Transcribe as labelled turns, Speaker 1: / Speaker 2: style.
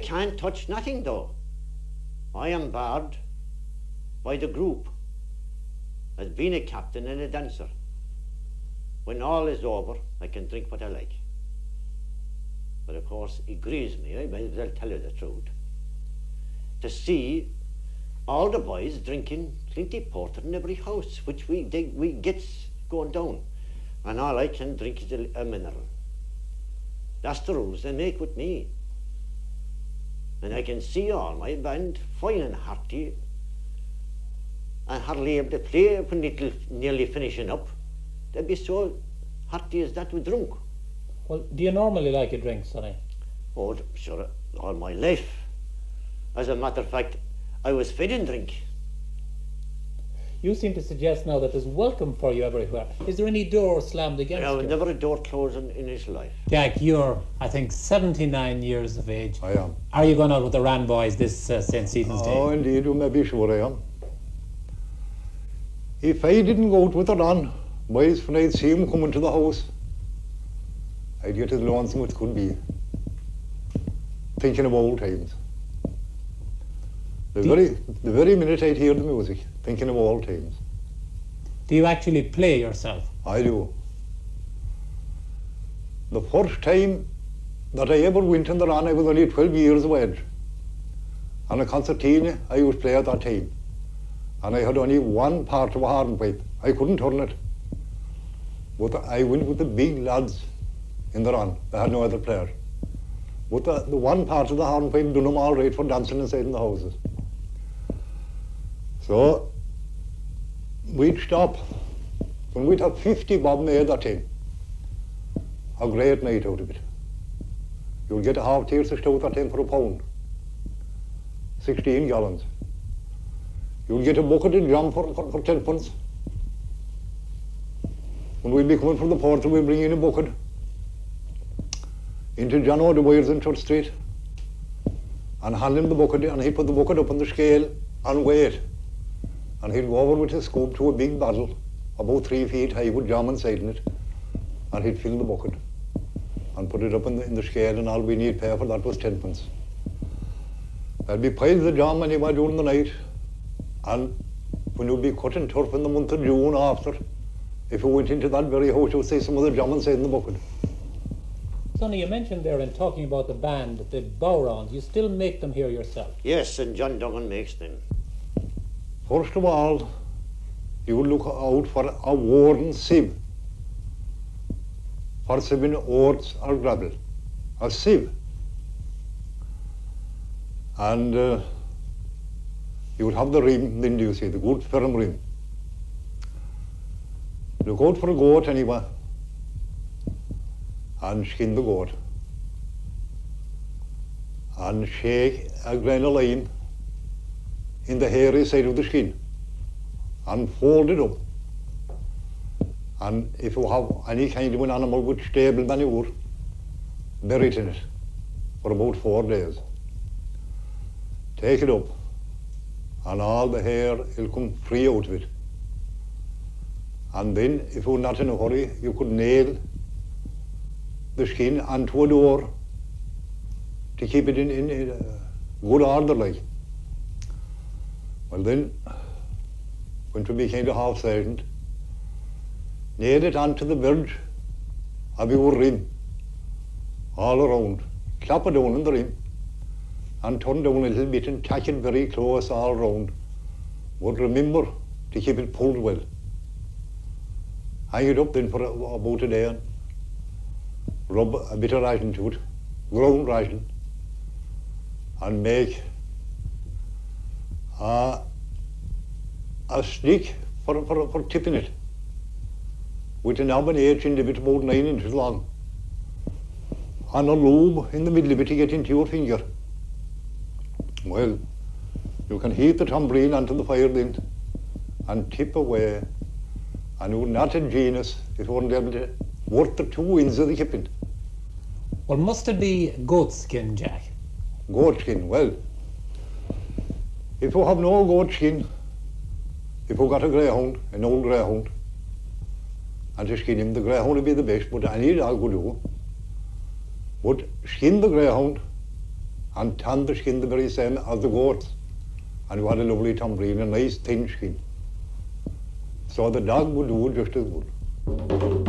Speaker 1: can't touch nothing though. I am barred by the group as being a captain and a dancer. When all is over, I can drink what I like. But of course, it grieves me, I might as well tell you the truth, to see all the boys drinking plenty porter in every house, which we, they, we gets going down. And all I can drink is a, a mineral. That's the rules they make with me. And I can see all my band fine and hearty and hardly able to play when it'll nearly finishing up. They'd be so hearty as that with drunk.
Speaker 2: Well, do you normally like a drink, Sonny?
Speaker 1: Oh, sure, all my life. As a matter of fact, I was fed in drink.
Speaker 2: You seem to suggest now that there's welcome for you everywhere. Is there any door slammed against
Speaker 1: There was
Speaker 2: you?
Speaker 1: never a door closed in, in his life.
Speaker 3: Jack, you're, I think, 79 years of age.
Speaker 4: I am.
Speaker 3: Are you going out with the Wren boys this uh, St. Stephen's Day?
Speaker 4: Oh, indeed, you may be sure I am. If I didn't go out with the on, boys, when I'd see him coming to the house, I'd get as lonesome as could be. Thinking of old times. The very, the very minute I'd hear the music, thinking of all times.
Speaker 3: Do you actually play yourself?
Speaker 4: I do. The first time that I ever went in the run, I was only 12 years of age. And a concertina I used to play at that time. And I had only one part of a hornpipe. I couldn't turn it. But I went with the big lads in the run. They had no other player. But the, the one part of the hornpipe done them all right for dancing inside in the houses. So we'd stop. When we'd have 50 bob made that time. A great night out of it. You'll get a half tiers of stout that time for a pound. 16 gallons. You'll get a bucket of jam for, for, for 10 pence. When we'd be coming from the port, we'd bring in a bucket into John O'Dwyer's in Church Street and hand him the bucket and he'd put the bucket up on the scale and weigh it. And he'd go over with his scoop to a big bottle about three feet high with jam inside in it and he'd fill the bucket and put it up in the, in the scale and all we need pay for that was tenpence. There'd be piles of jam anyway during the night and when you'd be cutting turf in the month of June after, if you went into that very house, you'd see some of the jam inside in the bucket.
Speaker 2: Sonny, you mentioned there in talking about the band, the bodhráns. You still make them here yourself.
Speaker 1: Yes, and John Duggan makes them.
Speaker 4: First of all, you er look out er for a worn sieve for sieving oats or gravel. A sieve. And uh, you would have the rim, then you see, the good firm rim. Look out for a goat anyway. And skin the goat. And shake a grain of lime in the hairy side of the skin and fold it up. And if you have any kind of an animal with stable manure, bury it in it for about four days. Take it up and all the hair will come free out of it. And then, if you're not in a hurry, you could nail the skin onto a door to keep it in, in, in uh, good order like. Well then, when to be kind of half sergeant, nailed it onto the verge of your rim, all around, clap it down in the rim, and turn down a little bit and tack it very close all round. But remember to keep it pulled well. Hang it up then for a, about a day and rub a bit of ration to it, ground ration, and make Uh, a, a stick for, for, for tipping it with an and edge in it about nine inches long and a lobe in the middle of it to get into your finger. Well, you can heat the tambourine onto the fire then and tip away and you're not a genius if you weren't able to work the two ends of the kipping.
Speaker 3: Well, must it be goat skin, Jack?
Speaker 4: Goat skin, well, if you have no goat skin, if you got a greyhound, an old greyhound, and to skin him, the greyhound would be the best, but any dog would do. But skin the greyhound and tanned the skin the very same as the goat, And you had a lovely tambourine, a nice thin skin. So the dog would do just as good.